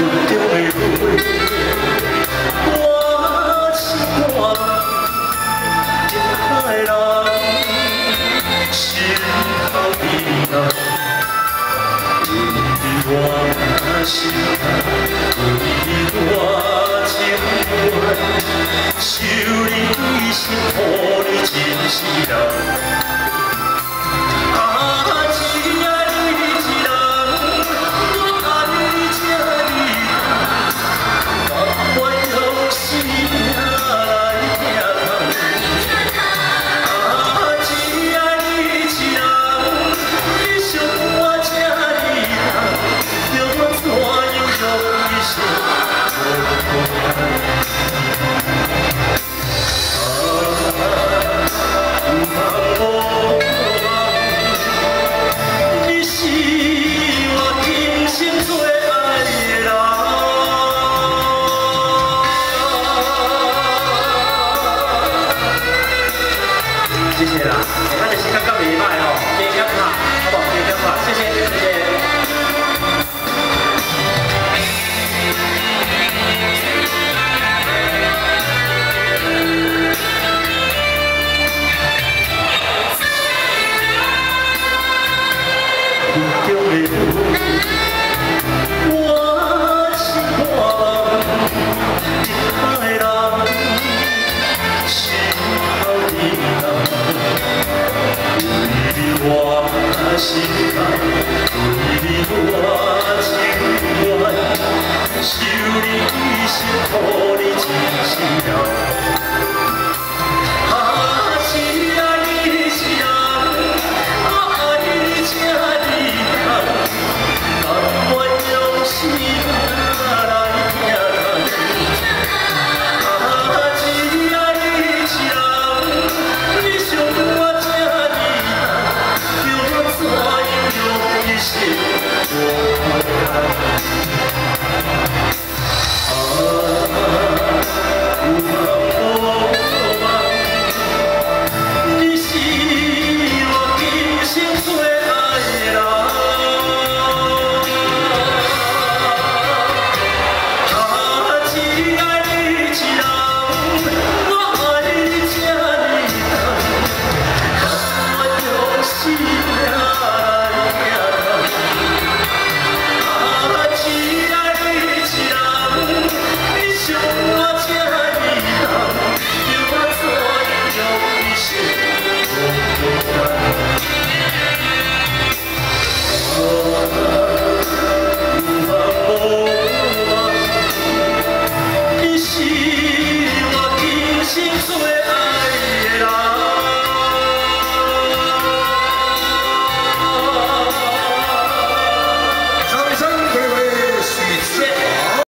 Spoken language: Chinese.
我心为我情愿，受你心，护你真世人。谢谢。啦，哎，咱的时间到尾摆吼，加减拍，好不好？加减拍，谢。谢，谢。谢。心为你